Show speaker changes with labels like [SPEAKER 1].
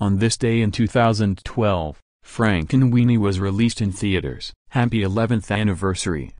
[SPEAKER 1] On this day in 2012, Frankenweenie was released in theaters. Happy 11th anniversary.